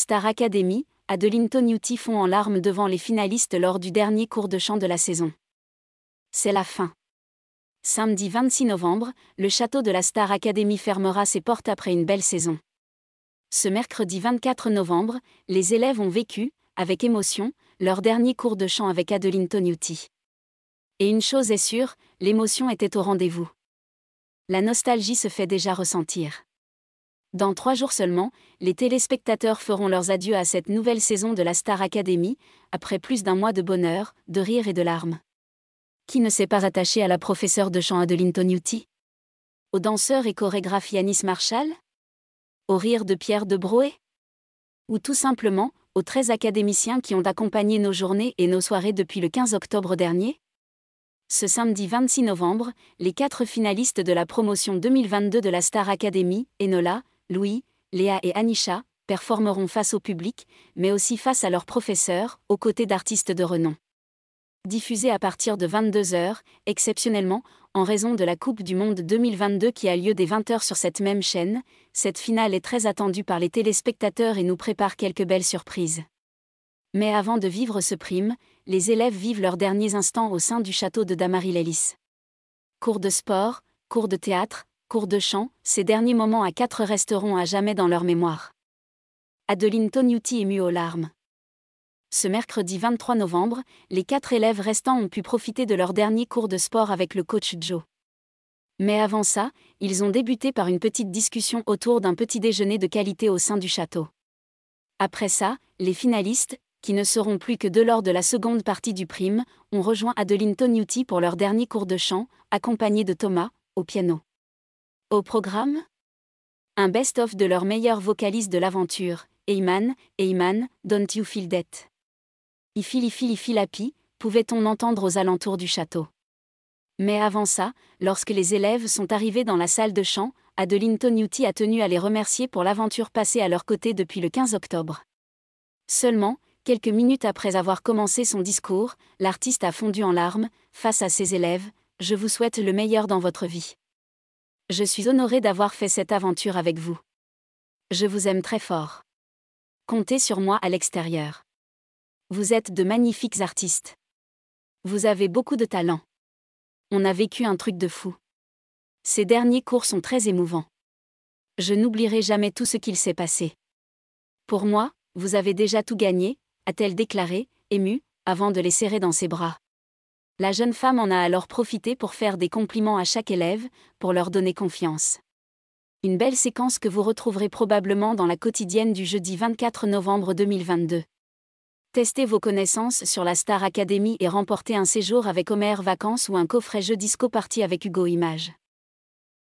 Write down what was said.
Star Academy, Adeline Tognuti fond en larmes devant les finalistes lors du dernier cours de chant de la saison. C'est la fin. Samedi 26 novembre, le château de la Star Academy fermera ses portes après une belle saison. Ce mercredi 24 novembre, les élèves ont vécu, avec émotion, leur dernier cours de chant avec Adeline Tognuti. Et une chose est sûre, l'émotion était au rendez-vous. La nostalgie se fait déjà ressentir. Dans trois jours seulement, les téléspectateurs feront leurs adieux à cette nouvelle saison de la Star Academy, après plus d'un mois de bonheur, de rire et de larmes. Qui ne s'est pas attaché à la professeure de chant Adeline Tognuti Au danseur et chorégraphe Yanis Marshall? Au rire de Pierre de Ou tout simplement, aux 13 académiciens qui ont accompagné nos journées et nos soirées depuis le 15 octobre dernier? Ce samedi 26 novembre, les quatre finalistes de la promotion 2022 de la Star Academy, Enola, Louis, Léa et Anisha, performeront face au public, mais aussi face à leurs professeurs, aux côtés d'artistes de renom. Diffusée à partir de 22h, exceptionnellement, en raison de la Coupe du Monde 2022 qui a lieu dès 20h sur cette même chaîne, cette finale est très attendue par les téléspectateurs et nous prépare quelques belles surprises. Mais avant de vivre ce prime, les élèves vivent leurs derniers instants au sein du château de Damary-Lélis. Cours de sport, cours de théâtre, cours de chant, ces derniers moments à quatre resteront à jamais dans leur mémoire. Adeline Tognuti émue aux larmes. Ce mercredi 23 novembre, les quatre élèves restants ont pu profiter de leur dernier cours de sport avec le coach Joe. Mais avant ça, ils ont débuté par une petite discussion autour d'un petit déjeuner de qualité au sein du château. Après ça, les finalistes, qui ne seront plus que deux lors de la seconde partie du prime, ont rejoint Adeline Tognuti pour leur dernier cours de chant, accompagné de Thomas, au piano. Au programme Un best-of de leurs meilleurs vocalistes de l'aventure, Eyman, Eyman, Don't You Feel That Ifili Fili Filapi, pouvait-on entendre aux alentours du château. Mais avant ça, lorsque les élèves sont arrivés dans la salle de chant, Adeline Tognuti a tenu à les remercier pour l'aventure passée à leur côté depuis le 15 octobre. Seulement, Quelques minutes après avoir commencé son discours, l'artiste a fondu en larmes, face à ses élèves, Je vous souhaite le meilleur dans votre vie. Je suis honoré d'avoir fait cette aventure avec vous. Je vous aime très fort. Comptez sur moi à l'extérieur. Vous êtes de magnifiques artistes. Vous avez beaucoup de talent. On a vécu un truc de fou. Ces derniers cours sont très émouvants. Je n'oublierai jamais tout ce qu'il s'est passé. Pour moi, vous avez déjà tout gagné, a-t-elle déclaré, émue, avant de les serrer dans ses bras. La jeune femme en a alors profité pour faire des compliments à chaque élève, pour leur donner confiance. Une belle séquence que vous retrouverez probablement dans la quotidienne du jeudi 24 novembre 2022. Testez vos connaissances sur la Star Academy et remportez un séjour avec Homer Vacances ou un coffret jeu disco party avec Hugo Image.